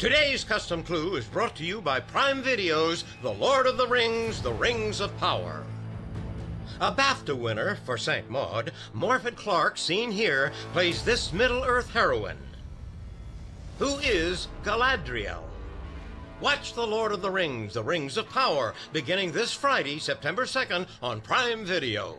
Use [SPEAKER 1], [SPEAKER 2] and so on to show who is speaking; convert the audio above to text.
[SPEAKER 1] Today's custom clue is brought to you by Prime Video's The Lord of the Rings, The Rings of Power. A BAFTA winner for St. Maud, Morfydd Clark, seen here, plays this Middle Earth heroine. Who is Galadriel? Watch The Lord of the Rings, The Rings of Power, beginning this Friday, September 2nd on Prime Video.